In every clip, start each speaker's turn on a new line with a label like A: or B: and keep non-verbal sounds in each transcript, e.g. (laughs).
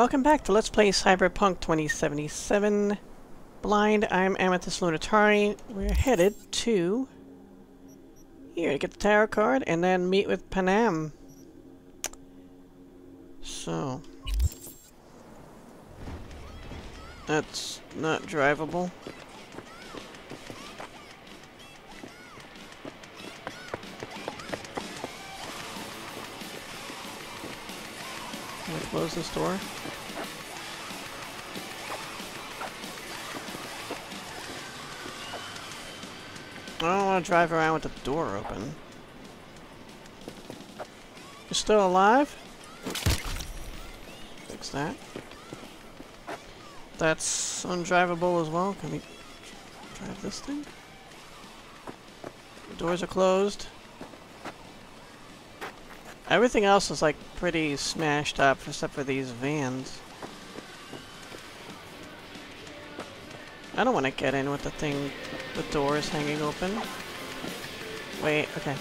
A: Welcome back to Let's Play Cyberpunk 2077. Blind, I'm Amethyst Lunitari. We're headed to here to get the tarot card and then meet with Panam. So that's not drivable. Close this door? I don't want to drive around with the door open. You're still alive? Fix that. That's undrivable as well. Can we drive this thing? The doors are closed. Everything else is like pretty smashed up except for these vans. I don't want to get in with the thing, the door is hanging open. Wait, okay.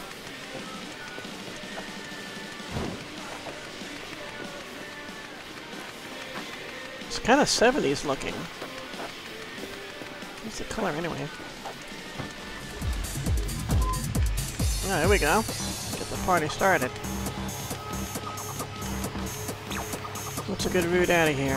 A: It's kind of 70s looking. What's the color anyway? Oh, there we go. Get the party started. What's a good route out of here?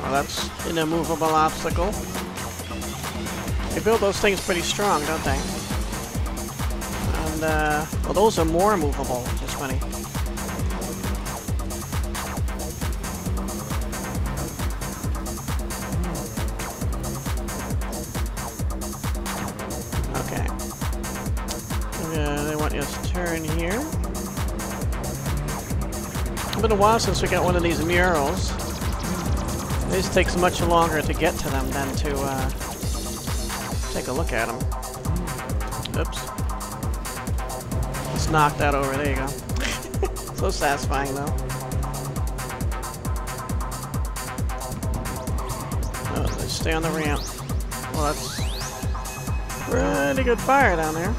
A: Well, that's an immovable obstacle. They build those things pretty strong, don't they? And, uh, well, those are more movable, which is funny. While since we got one of these murals. This takes much longer to get to them than to uh, take a look at them. Oops. Just knocked that over. There you go. (laughs) so satisfying, though. Oh, stay on the ramp. Well, that's pretty good fire down there.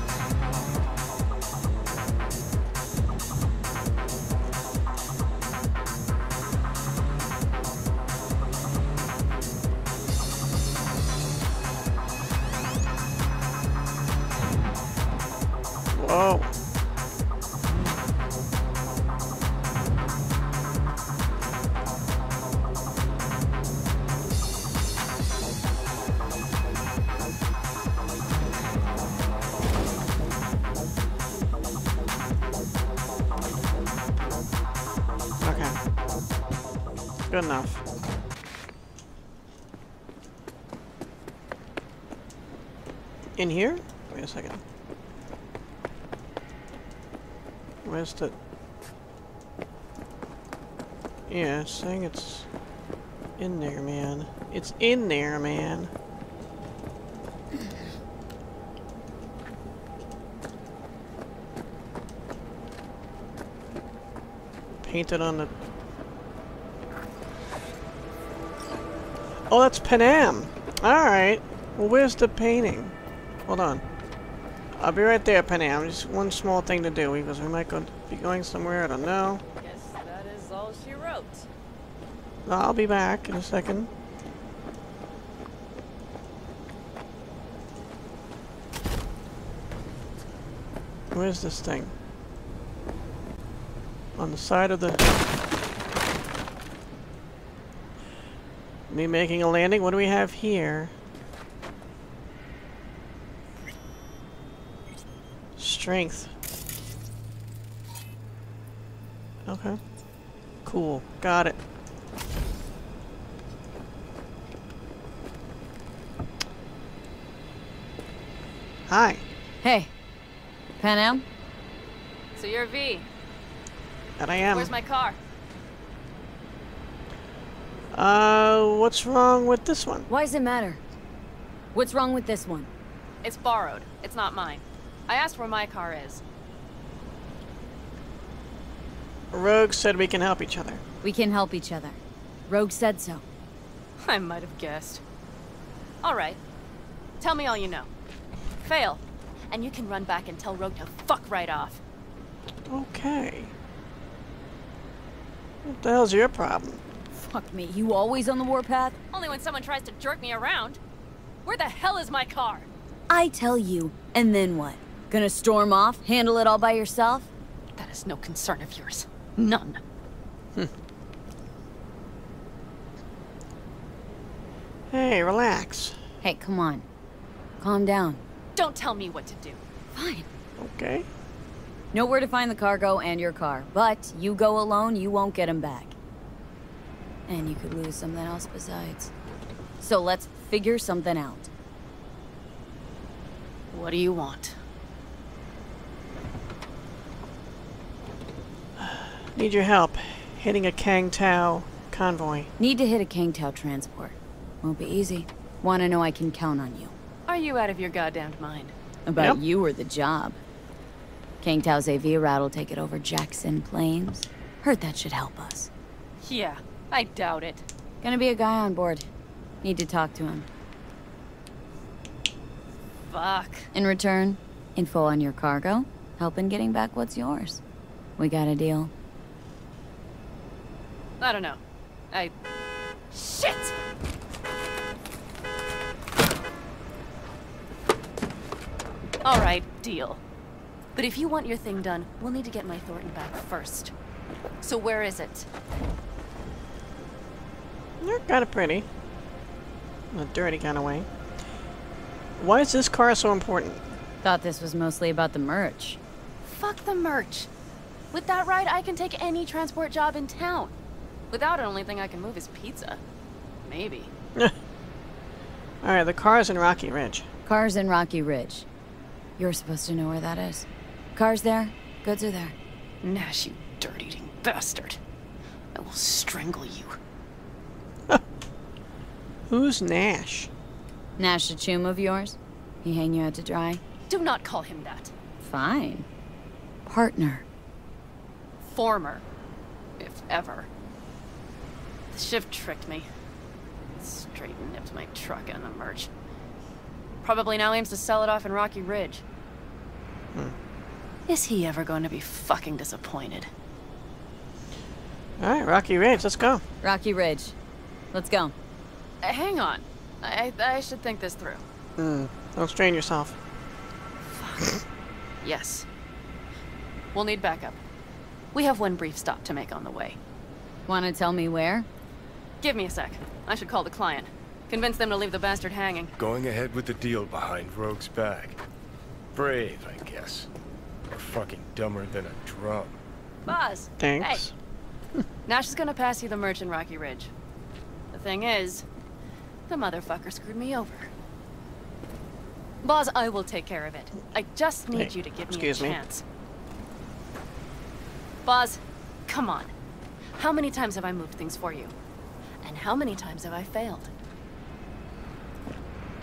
A: Painted on the... Oh, that's Panam! Alright. Well, where's the painting? Hold on. I'll be right there, Panam. Just one small thing to do because we might go be going somewhere. I don't know.
B: Guess that is all she wrote.
A: I'll be back in a second. Where's this thing? On the side of the... Me making a landing? What do we have here? Strength. Okay. Cool. Got it. Hi.
C: Hey, Panam?
B: So you're V.
A: And I am.
B: Where's my car?
A: Uh, what's wrong with this one?
C: Why does it matter? What's wrong with this one?
B: It's borrowed. It's not mine. I asked where my car is.
A: Rogue said we can help each other.
C: We can help each other. Rogue said so. (laughs)
B: I might have guessed. All right. Tell me all you know. Fail. And you can run back and tell Rogue to fuck right off.
A: Okay. What the hell's your problem?
C: Fuck me, you always on the warpath?
B: Only when someone tries to jerk me around. Where the hell is my car?
C: I tell you, and then what? Gonna storm off? Handle it all by yourself?
B: That is no concern of yours. None. Hmm.
A: Hey, relax.
C: Hey, come on. Calm down.
B: Don't tell me what to do.
C: Fine.
A: Okay.
C: Know where to find the cargo and your car, but you go alone, you won't get them back. And you could lose something else besides. So let's figure something out.
B: What do you want? (sighs)
A: Need your help hitting a Kang Tao convoy.
C: Need to hit a Kang Tao transport. Won't be easy. Wanna know I can count on you.
B: Are you out of your goddamned mind?
C: About
A: Yep.
C: you or the job. Kang Tao's AV route will take it over Jackson Plains. Heard that should help us.
B: Yeah, I doubt it.
C: Gonna be a guy on board. Need to talk to him.
B: Fuck.
C: In return, info on your cargo, help in getting back what's yours. We got a deal.
B: I don't know. I. Shit! Alright, deal. But if you want your thing done, we'll need to get my Thornton back first. So where is it?
A: They're kind of pretty. In a dirty kind of way. Why is this car so important?
C: Thought this was mostly about the merch.
B: Fuck the merch. With that ride, I can take any transport job in town. Without it, only thing I can move is pizza. Maybe. (laughs)
A: Alright, the car's in Rocky Ridge.
C: Cars in Rocky Ridge. You're supposed to know where that is. Cars there, goods are there.
B: Nash, you dirt-eating bastard. I will strangle you. (laughs)
A: Who's Nash?
C: Nash a chum of yours? He hang you out to dry?
B: Do not call him that.
C: Fine. Partner.
B: Former. If ever. The shift tricked me. Straight nipped my truck and the merch. Probably now aims to sell it off in Rocky Ridge. Is he ever going to be fucking disappointed?
A: Alright, Rocky Ridge, let's go.
C: Rocky Ridge. Let's go.
B: Uh, hang on. I, I should think this through.
A: Hmm. Don't strain yourself. Fuck.
B: yes. We'll need backup. We have one brief stop to make on the way.
C: Wanna tell me where?
B: Give me a sec. I should call the client. Convince them to leave the bastard hanging.
D: Going ahead with the deal behind Rogue's back. Brave, I guess. Or fucking dumber than a drum.
B: Boz!
A: Thanks.
B: Hey, (laughs) Nash is gonna pass you the merch in Rocky Ridge. The thing is, the motherfucker screwed me over. Boz, I will take care of it. I just need
A: Hey,
B: you to give me a
A: excuse me.
B: chance. Boz, come on. How many times have I moved things for you? And how many times have I failed?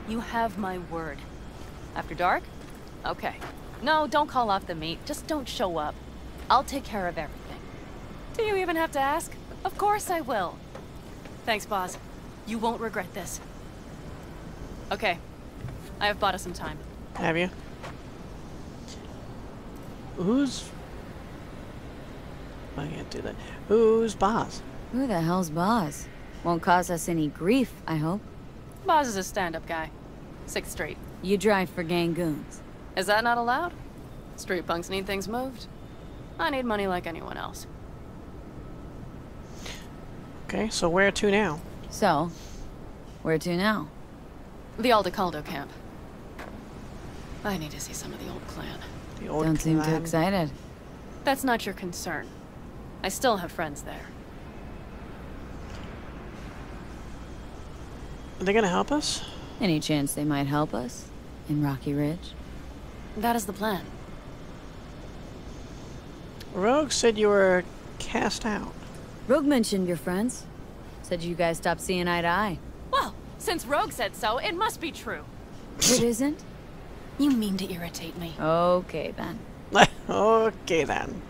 B: You have my word. After dark? Okay. No, don't call off the meet. Just don't show up. I'll take care of everything. Do you even have to ask? Of course I will. Thanks, Boz. You won't regret this. Okay. I have bought us some time.
A: Have you? Who's... I can't do that. Who's Boz?
C: Who the hell's Boz? Won't cause us any grief, I hope.
B: Boz is a stand-up guy. Sixth Street.
C: You drive for gangoons.
B: Is that not allowed? Street punks need things moved. I need money like anyone else.
A: Okay, so where to now?
C: So, where to now?
B: The Aldecaldo camp. I need to see some of the old clan.
A: The old
C: Don't seem too excited.
B: That's not your concern. I still have friends there.
A: Are they gonna help us?
C: Any chance they might help us? In Rocky Ridge?
B: That is the plan.
A: Rogue said you were cast out.
C: Rogue mentioned your friends. Said you guys stopped seeing eye to eye.
B: Well, since Rogue said so, it must be true.
C: It isn't?
B: You mean to irritate me.
C: Okay, then. (laughs)
A: okay then.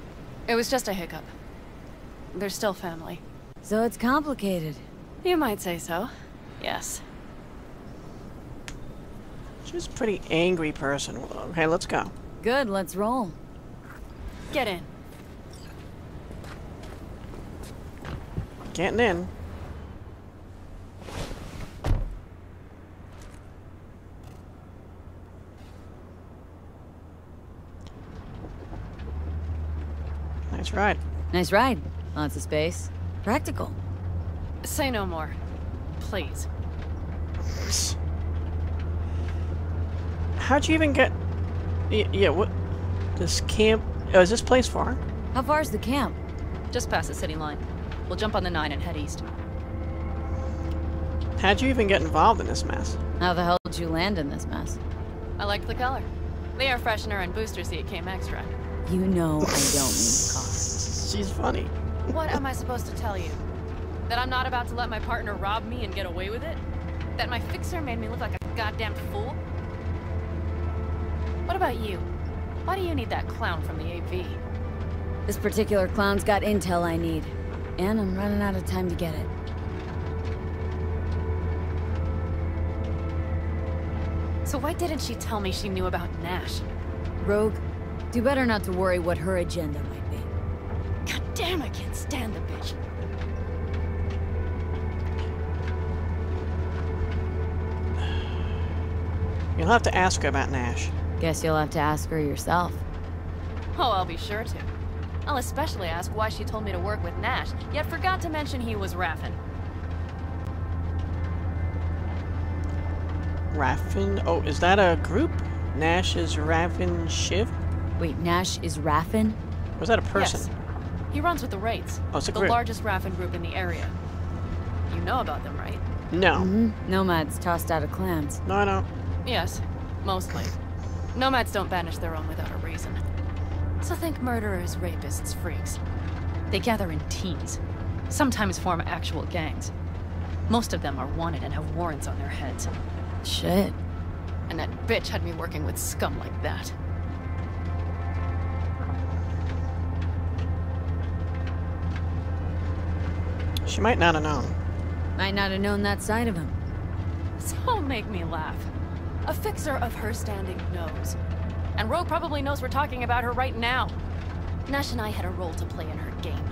B: It was just a hiccup. they're still family.
C: So it's complicated.
B: You might say so. Yes.
A: She's a pretty angry person. Okay, let's go.
C: Good, let's roll.
B: Get in.
A: Getting in. Nice ride.
C: Nice ride. Lots of space. Practical.
B: Say no more. Please. (laughs)
A: How'd you even get... Y yeah, what... This camp... Oh, is this place far?
C: How far is the camp?
B: Just past the city line. We'll jump on the 9 and head east.
A: How'd you even get involved in this mess?
C: How the hell did you land in this mess?
B: I liked the color. The air freshener and booster seat came extra.
C: You know I don't mean the cost.
A: She's funny.
B: What am I (laughs) supposed to tell you? That I'm not about to let my partner rob me and get away with it? That my fixer made me look like a goddamn fool? What about you? Why do you need that clown from the AV?
C: This particular clown's got intel I need. And I'm running out of time to get it.
B: So why didn't she tell me she knew about Nash?
C: Rogue, do better not to worry what her agenda might be.
B: God damn, I can't stand the bitch.
A: You'll have to ask her about Nash.
C: Guess you'll have to ask her yourself.
B: Oh, I'll be sure to. I'll especially ask why she told me to work with Nash, yet forgot to mention he was Raffen.
A: Raffin? Oh, is that a group? Nash is Raffen Shiv?
C: Wait, Nash is Raffen?
A: Was that a person?
B: Yes. He runs with the Wraiths,
A: Oh, it's a
B: the
A: group.
B: largest Raffen group in the area. You know about them, right?
A: No.
C: Mm-hmm. Nomads tossed out of clans.
A: No, I don't.
B: Yes, mostly. Nomads don't banish their own without a reason. So think murderers, rapists, freaks. They gather in teams, sometimes form actual gangs. Most of them are wanted and have warrants on their heads.
C: Shit.
B: And that bitch had me working with scum like that.
A: She might not have known.
C: Might not have known that side of him.
B: So make me laugh. A fixer of her standing knows. And Rogue probably knows we're talking about her right now. Nash and I had a role to play in her game.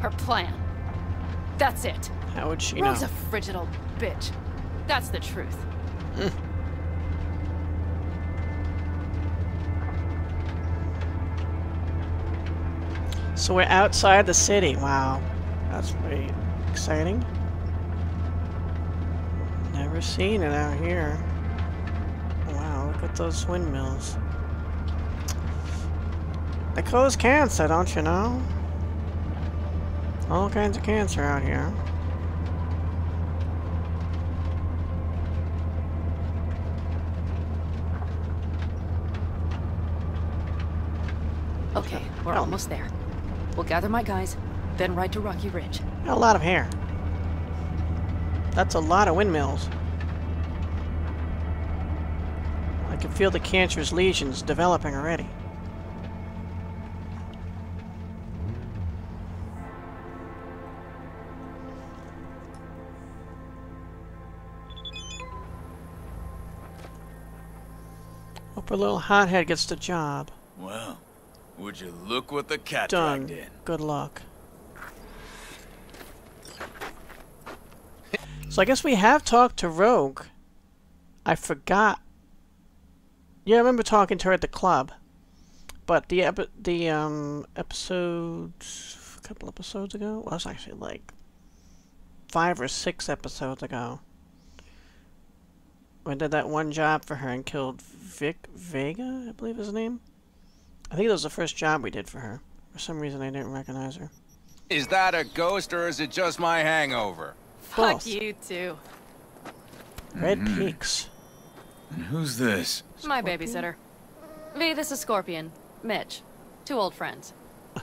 B: Her plan. That's it.
A: How would she know?
B: Rogue's a frigid old bitch. That's the truth. Hmm.
A: So we're outside the city. Wow. That's pretty exciting. Never seen it out here. At those windmills. They cause cancer, don't you know? All kinds of cancer out here.
B: Okay, we're
A: Oh.
B: almost there. We'll gather my guys, then ride to Rocky Ridge.
A: Got a lot of hair. That's a lot of windmills. I can feel the cancerous lesions developing already. Hope our little hothead gets the job.
E: Well, would you look what the cat
A: Done.
E: dragged in?
A: Good luck. So I guess we have talked to Rogue. I forgot. Yeah, I remember talking to her at the club. But the epi the um episode a couple episodes ago, well, it was actually like five or six episodes ago. We did that one job for her and killed Vic Vega, I believe his name. I think that was the first job we did for her. For some reason, I didn't recognize her.
E: Is that a ghost or is it just my hangover?
B: Fuck you too.
A: Red Peaks.
E: And who's this?
B: My babysitter. V, this is Scorpion. Mitch. Two old friends. (laughs)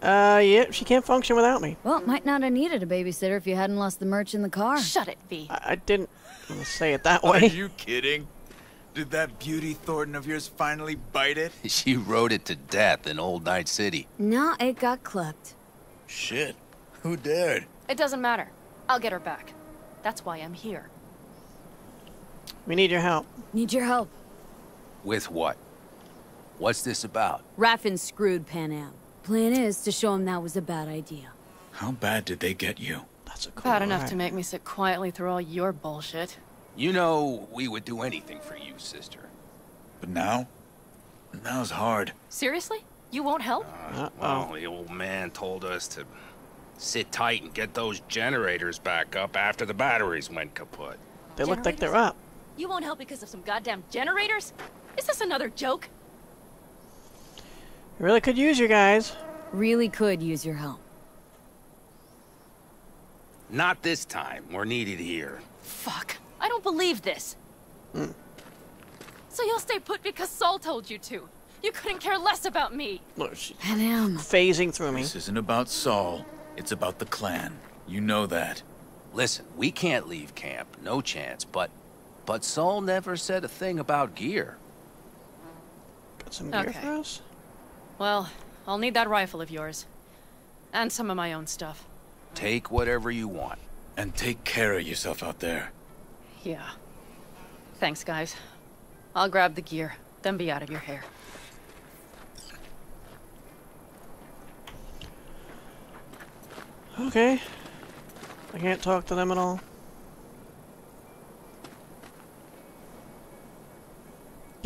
A: Uh, yeah, she can't function without me.
C: Well, might not have needed a babysitter if you hadn't lost the merch in the car.
B: Shut it, V.
A: I, I didn't say it that way.
E: Are you kidding?
F: Did that beauty Thornton of yours finally bite it? (laughs)
E: She rode it to death in Old Night City.
C: No, it got clucked.
F: Shit. Who dared?
B: It doesn't matter. I'll get her back. That's why I'm here.
A: We need your help.
C: Need your help.
E: With what? What's this about?
C: Raffen screwed Panam. Plan is to show him that was a bad idea.
F: How bad did they get you?
A: That's a cool
B: Bad enough
A: ride.
B: to make me sit quietly through all your bullshit.
E: You know, we would do anything for you, sister.
F: But now? Now's hard.
B: Seriously? You won't help?
A: Uh, Uh-oh.
E: Well, the old man told us to sit tight and get those generators back up after the batteries went kaput.
A: They look like they're up.
B: You won't help because of some goddamn generators? Is this another joke?
A: We really could use you guys.
C: Really could use your help.
E: Not this time. We're needed here.
B: Fuck. I don't believe this.
A: Hmm.
B: So you'll stay put because Saul told you to. You couldn't care less about me.
A: Look, she's
C: Panam.
A: phasing through me.
F: This isn't about Saul. It's about the clan. You know that.
E: Listen, we can't leave camp. No chance. But, but Saul never said a thing about gear.
A: Got some gear
B: Okay.
A: for us?
B: Well, I'll need that rifle of yours. And some of my own stuff.
E: Take whatever you want.
F: And take care of yourself out there.
B: Yeah. Thanks, guys. I'll grab the gear, then be out of your hair.
A: Okay. I can't talk to them at all.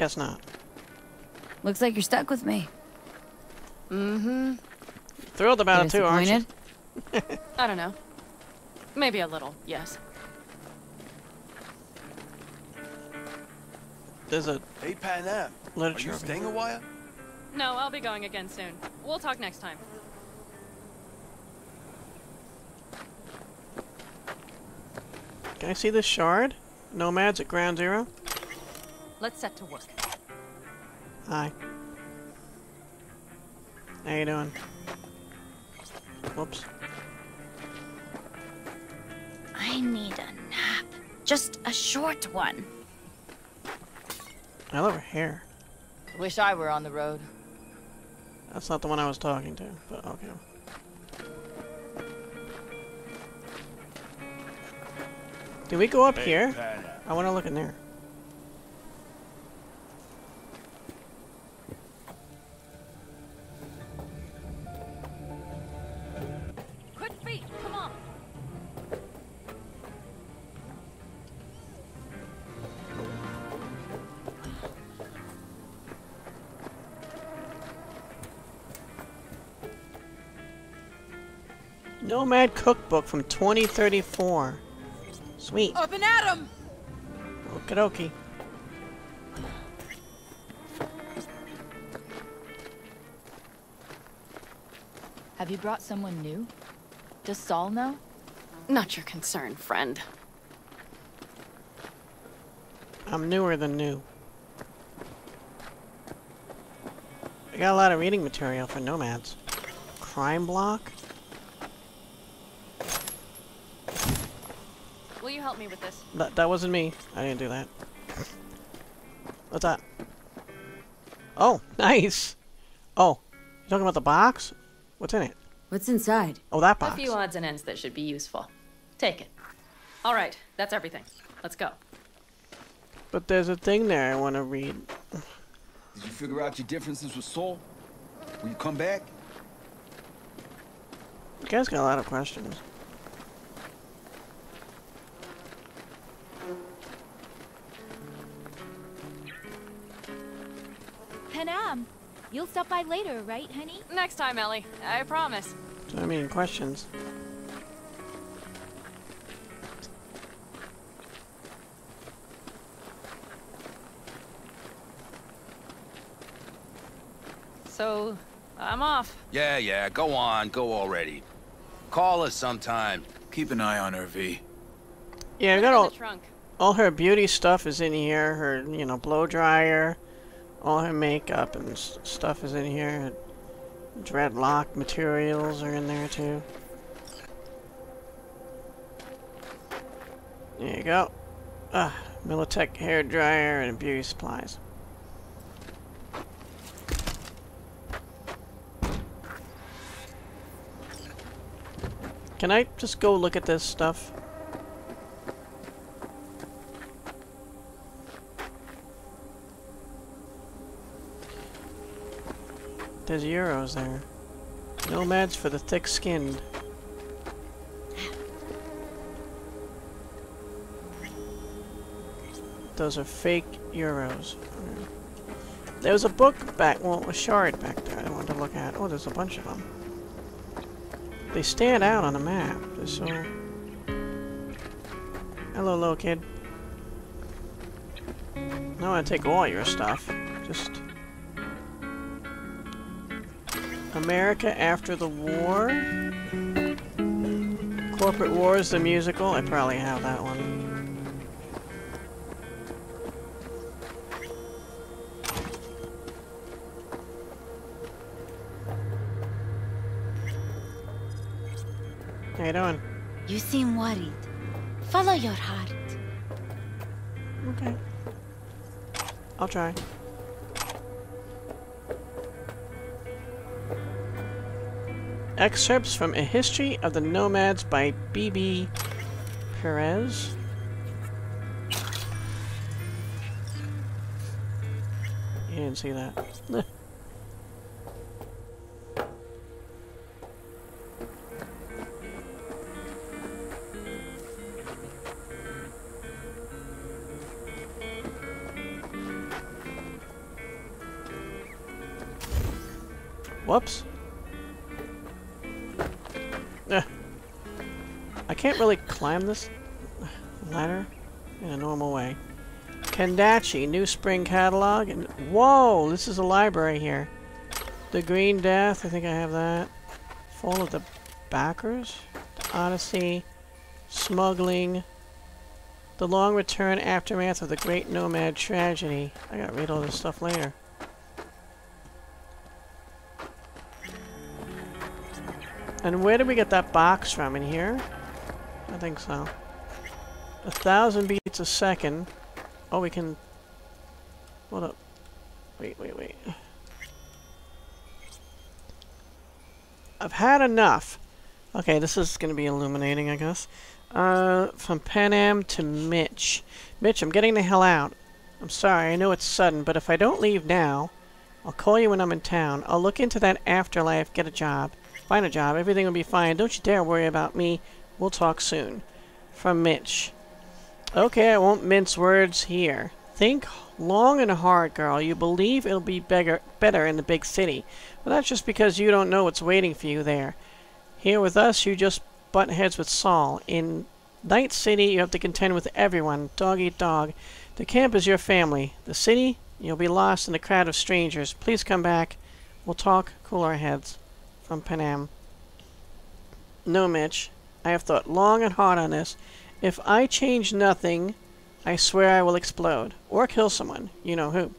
A: Guess not.
C: Looks like you're stuck with me.
B: Mm-hmm.
A: Thrilled about
C: You
A: it too, aren't you? (laughs)
B: I don't know. Maybe a little, yes.
A: There's a
G: Hey, Panam. Are
A: literature.
G: you staying a while?
B: No, I'll be going again soon. We'll talk next time.
A: Can I see this shard? Nomads at ground zero?
B: Let's set to work.
A: Hi. How you doing? Whoops.
H: I need a nap. Just a short one.
A: I love her hair.
I: Wish I were on the road.
A: That's not the one I was talking to, but okay. Do we go up here? I want to look in there. Nomad Cookbook from 2034. Sweet.
I: Up and at 'em!
A: Okie dokie.
I: Have you brought someone new? Does Saul know?
B: Not your concern, friend.
A: I'm newer than new. I got a lot of reading material for nomads. Crime block?
B: Will you help me with this?
A: That, that wasn't me. I didn't do that. What's that? Oh, nice! Oh, you talking about the box? What's in it?
C: What's inside?
A: Oh, that box.
B: A few odds and ends that should be useful. Take it. All right, that's everything. Let's go.
A: But there's a thing there I want to read.
G: Did you figure out your differences with Saul? Will you come back?
A: You guys got a lot of questions.
H: You'll stop by later, right, honey?
B: Next time, Ellie. I promise.
A: So, I mean, questions.
B: So, I'm off.
E: Yeah, yeah, go on, go already. Call us sometime.
F: Keep an eye on her, V.
A: Yeah, I got all,
B: trunk.
A: all her beauty stuff is in here. Her, you know, blow dryer, all her makeup and stuff is in here. Dreadlock materials are in there too. There you go. Ah, Militech hair dryer and beauty supplies. Can I just go look at this stuff? There's euros there. Nomads for the thick-skinned. Those are fake euros. There was a book back, well, a shard back there I wanted to look at. Oh, there's a bunch of them. They stand out on the map. They're so... Hello, little kid. I want to take all your stuff. Just... America After the War? Corporate Wars, the musical? I probably have that one. How you doing?
H: You seem worried. Follow your heart.
A: Okay. I'll try. Excerpts from A History of the Nomads by B.B. Perez. You didn't see that. (laughs) Whoops. Can't really climb this ladder in a normal way. Kendachi, New Spring Catalog. and Whoa, this is a library here. The Green Death, I think I have that. Fall of the Backers. The Odyssey. Smuggling. The Long Return Aftermath of the Great Nomad Tragedy. I gotta read all this stuff later. And where did we get that box from? In here? I think so. A thousand beats a second. Oh, we can... What up. Wait, wait, wait. I've had enough. Okay, this is going to be illuminating, I guess. Uh, from Panam to Mitch. Mitch, I'm getting the hell out. I'm sorry, I know it's sudden, but if I don't leave now, I'll call you when I'm in town. I'll look into that afterlife, get a job. Find a job. Everything will be fine. Don't you dare worry about me. We'll talk soon. From Mitch. Okay, I won't mince words here. Think long and hard, girl. You believe it'll be better in the big city. Well, that's just because you don't know what's waiting for you there. Here with us, you just butt heads with Saul. In Night City, you have to contend with everyone. Dog eat dog. The camp is your family. The city, you'll be lost in a crowd of strangers. Please come back. We'll talk, cool our heads. From Panam. No, Mitch. I have thought long and hard on this. If I change nothing, I swear I will explode. Or kill someone. You know who.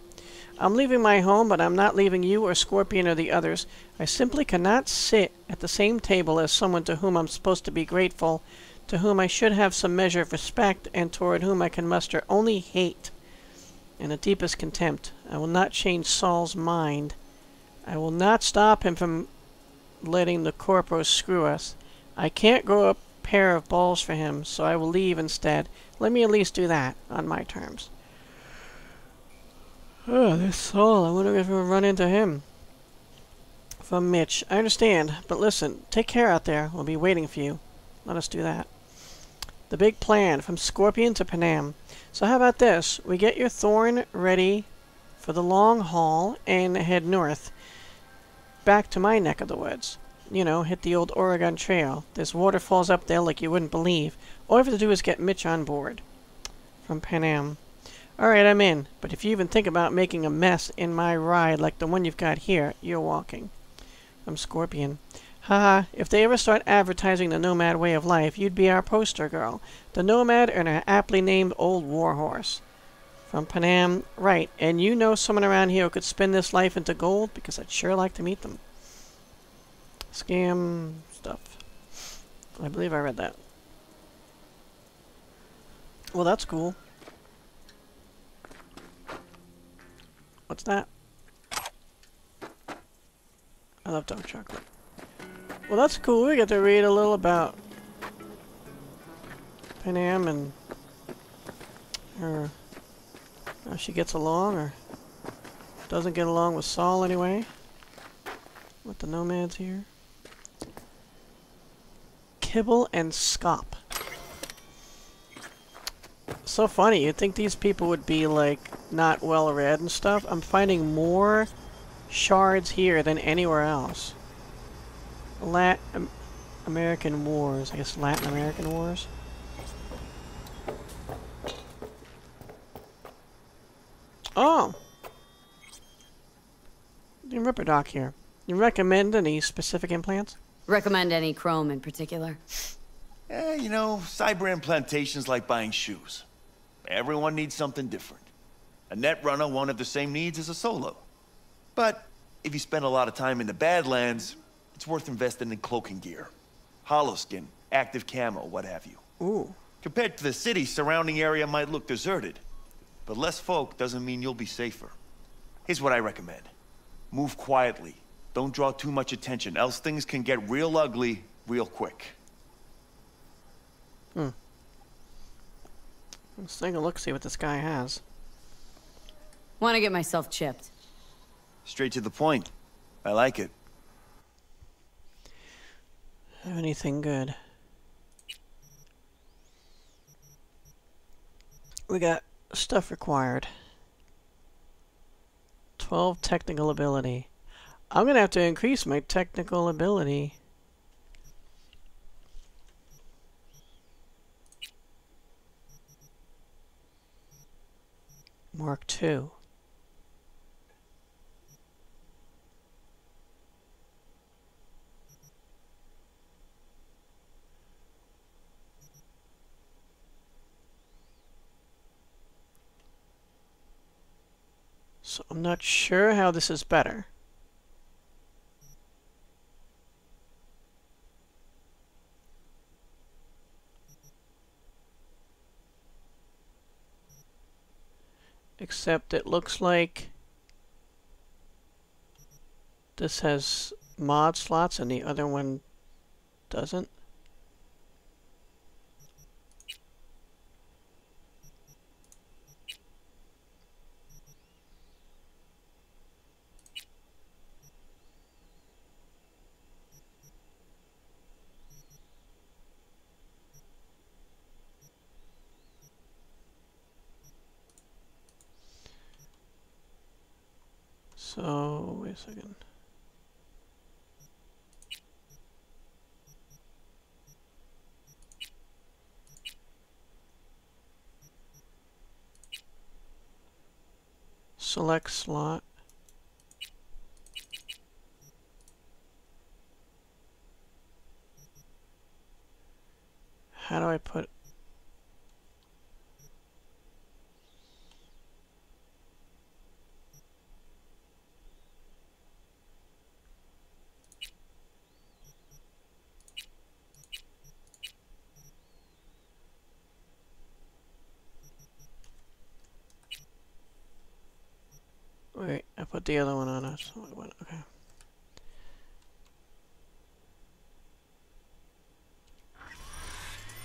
A: I'm leaving my home, but I'm not leaving you or Scorpion or the others. I simply cannot sit at the same table as someone to whom I'm supposed to be grateful, to whom I should have some measure of respect, and toward whom I can muster only hate and the deepest contempt. I will not change Saul's mind. I will not stop him from letting the corpos screw us. I can't grow a pair of balls for him, so I will leave instead. Let me at least do that, on my terms. Oh, this Saul. I wonder if we'll run into him. From Mitch. I understand, but listen, take care out there. We'll be waiting for you. Let us do that. The big plan, from Scorpion to Panam. So how about this? We get your thorn ready for the long haul and head north. Back to my neck of the woods. You know, hit the old Oregon Trail. There's waterfalls up there like you wouldn't believe. All you have to do is get Mitch on board. From Panam. Alright, I'm in. But if you even think about making a mess in my ride like the one you've got here, you're walking. From Scorpion. Haha, if they ever start advertising the Nomad way of life, you'd be our poster girl. The Nomad and her aptly named old warhorse. From Panam. Right, and you know someone around here who could spin this life into gold? Because I'd sure like to meet them scam stuff. I believe I read that. Well, that's cool. What's that? I love dark chocolate. Well, that's cool. We get to read a little about Panam and her, how she gets along or doesn't get along with Saul anyway. With the nomads here. Kibble and Scop. So funny, you'd think these people would be like not well read and stuff. I'm finding more shards here than anywhere else. Lat um, American Wars, I guess Latin American Wars. Oh! The Ripper Doc here. You recommend any specific implants?
C: Recommend any chrome in particular?
J: Eh, you know, cyber implantation's like buying shoes. Everyone needs something different. A net runner won't have the same needs as a solo. But if you spend a lot of time in the Badlands, it's worth investing in cloaking gear. Hollow skin, active camo, what have you.
A: Ooh.
J: Compared to the city, surrounding area might look deserted. But less folk doesn't mean you'll be safer. Here's what I recommend. Move quietly. Don't draw too much attention, else things can get real ugly real quick.
A: Hmm. Let's take a look, see what this guy has.
C: Want to get myself chipped.
J: Straight to the point. I like it.
A: Have anything good? We got stuff required. 12 technical ability. I'm gonna have to increase my technical ability. Mark 2. So I'm not sure how this is better. Except it looks like this has mod slots and the other one doesn't. So, wait a second. Select slot. How do I put Wait, I put the other one on went, okay.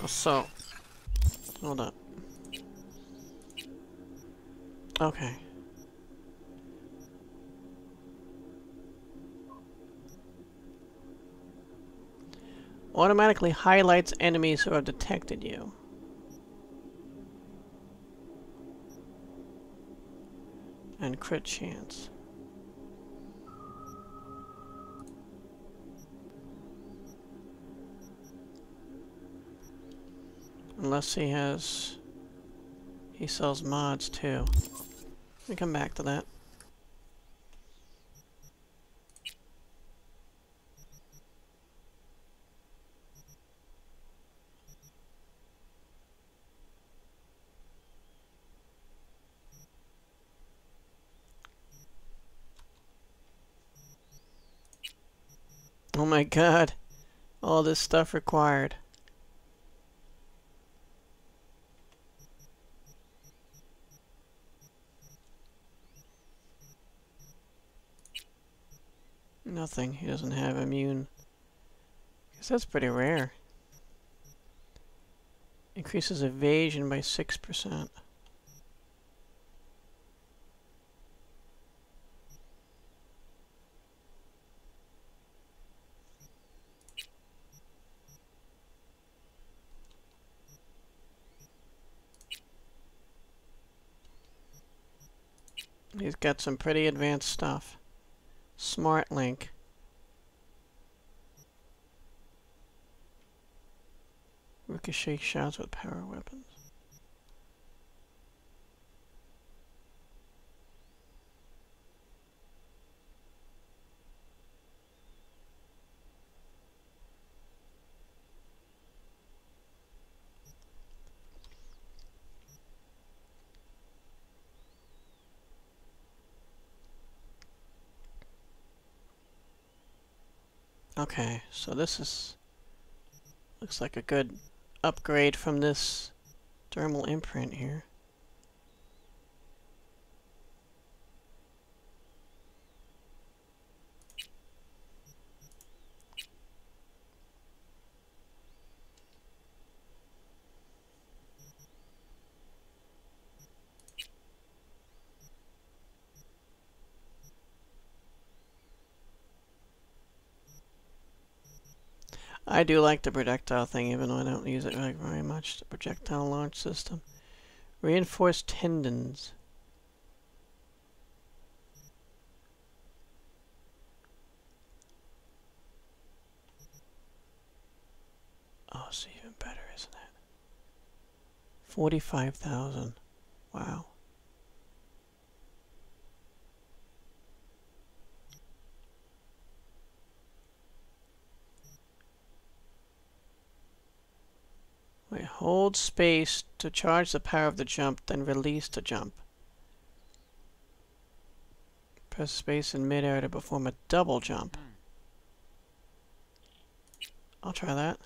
A: So, hold on. Okay. Automatically highlights enemies who have detected you. and crit chance. Unless he has... He sells mods too. We come back to that. Oh my god. All this stuff required. Nothing. He doesn't have immune. Guess that's pretty rare. Increases evasion by 6%. He's got some pretty advanced stuff. Smart Link. Ricochet shots with power weapons. Okay, so this is looks like a good upgrade from this thermal imprint here. I do like the projectile thing, even though I don't use it like very much. The projectile launch system. Reinforced tendons. Oh, it's even better, isn't it? 45,000. Wow. Wait, hold space to charge the power of the jump, then release the jump. Press space in midair to perform a double jump. I'll try that.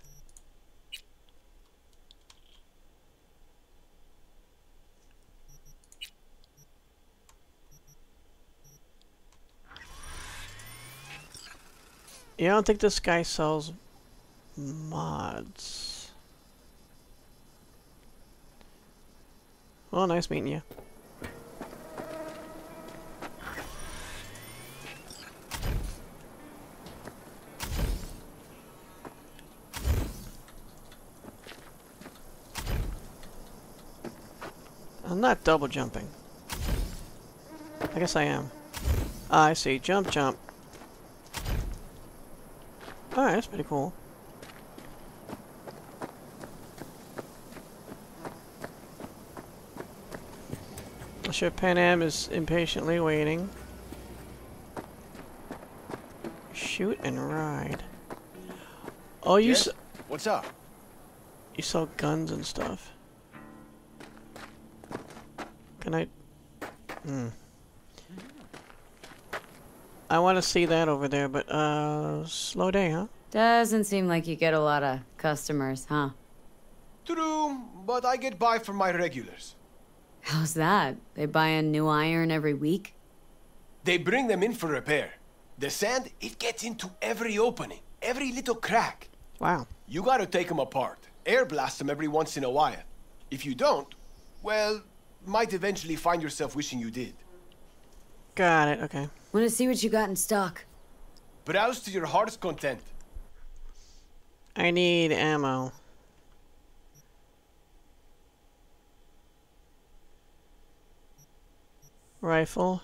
A: Yeah, I don't think this guy sells mods. Well, nice meeting you. I'm not double jumping. I guess I am. Ah, I see. Jump, jump. Alright, that's pretty cool. I'm sure Panam is impatiently waiting. Shoot and ride. Oh, you
D: Yes? What's up?
A: you sell guns and stuff. Can I? Hmm. I want to see that over there, but uh, slow day, huh?
C: Doesn't seem like you get a lot of customers, huh?
D: True, but I get by from my regulars.
C: How's that? They buy a new iron every week?
D: They bring them in for repair. The sand, it gets into every opening, every little crack.
A: Wow.
D: You gotta take them apart. Air blast them every once in a while. If you don't, well, might eventually find yourself wishing you did.
A: Got it. Okay.
C: Wanna see what you got in stock?
D: Browse to your heart's content.
A: I need ammo. Rifle.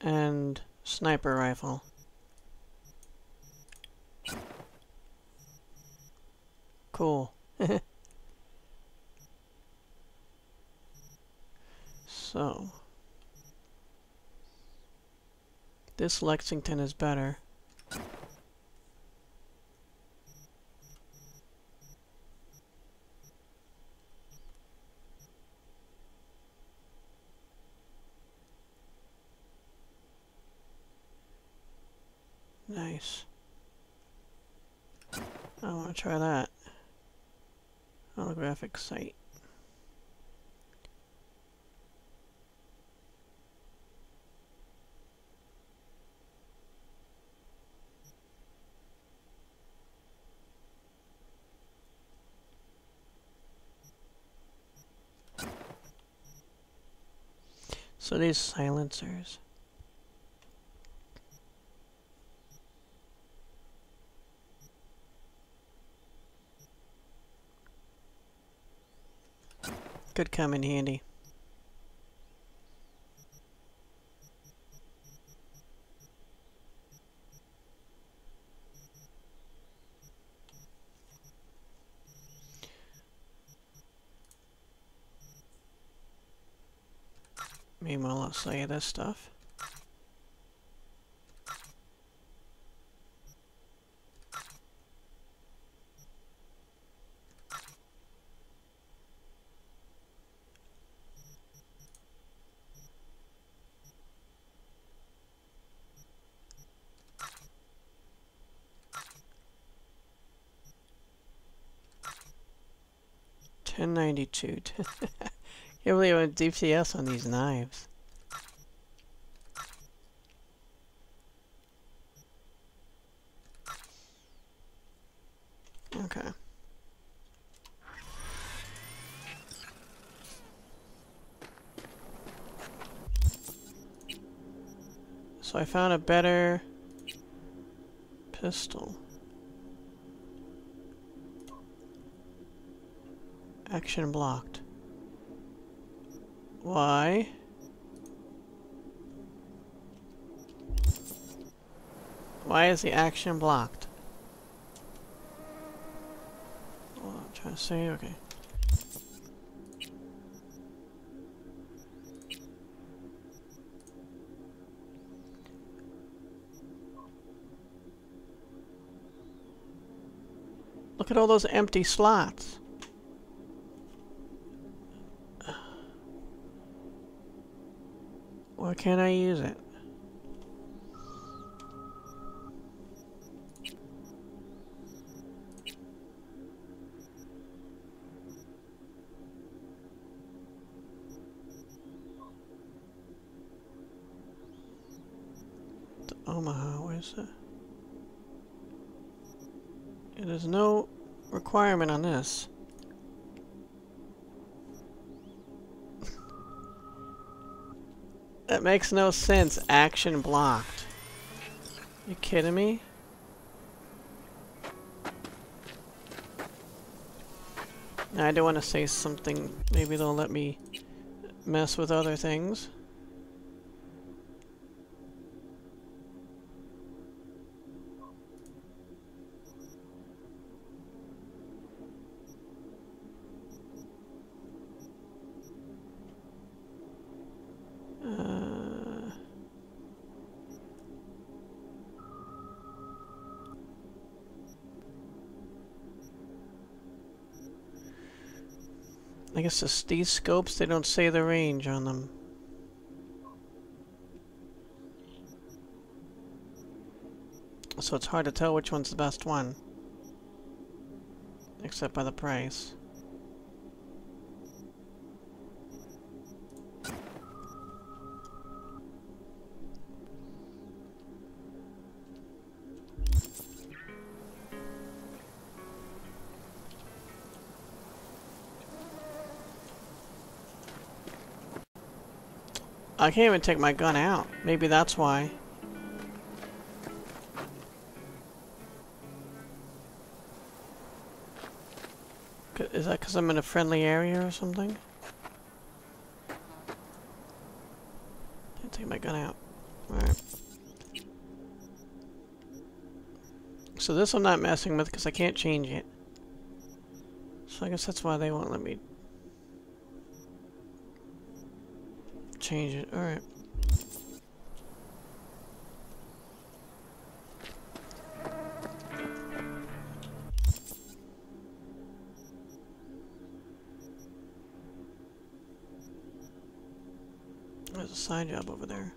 A: And sniper rifle. Cool. (laughs) so. This Lexington is better. nice. I want to try that. Holographic sight. So these silencers. Could come in handy. Meanwhile, sell you this stuff. Two. (laughs) Can't believe I'm on these knives. Okay. So I found a better pistol. Action blocked. Why? Why is the action blocked? Well, I'm trying to say, okay. Look at all those empty slots. Can't I use it? Omaha, where's the... Yeah, there's no requirement on this. That makes no sense. Action blocked. You kidding me? I do want to say something. Maybe they'll let me mess with other things. I guess this, these scopes, they don't say the range on them. So it's hard to tell which one's the best one. Except by the price. I can't even take my gun out. Maybe that's why. Is that because I'm in a friendly area or something? Can't take my gun out. Alright. So this I'm not messing with because I can't change it. So I guess that's why they won't let me change it. Alright. There's a side job over there.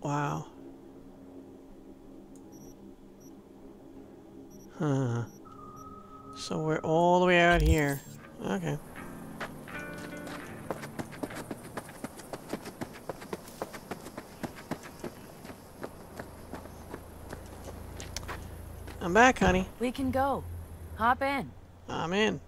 A: Wow. Back, honey.
B: We can go. Hop in.
A: I'm in.